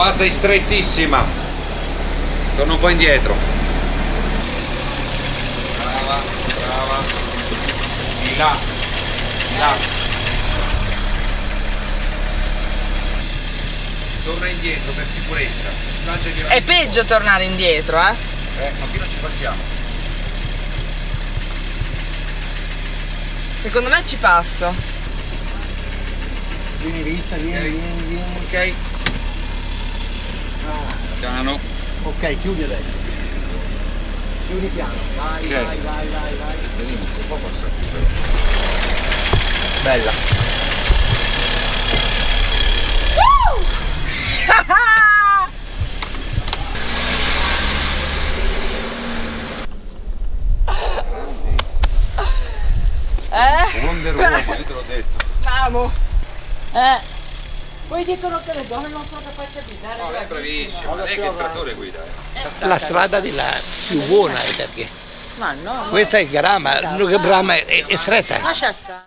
Qua sei strettissima. Torna un po' indietro. Brava, brava. Di là. Di là. Torna indietro per sicurezza. È peggio tornare indietro, eh? Eh, ma qui non ci passiamo. Secondo me ci passo. Vieni Rita, vieni, vieni, vieni. Ok. Piano. ok, chiudi adesso. Chiudi piano. Vai, Ok. vai, vai, vai, vai. Vedi, si può passare qui però. Bella. eh? Wonder Woman, io te l'ho detto. Vamo. Eh. Poi dicono che le donne non sono capaci a guidare. No, lei è bravissima, lei che il trattore guida. eh. La strada di là è più buona eh, perché Ma no. questa è grama, Brama è, è stretta. Lascia stare.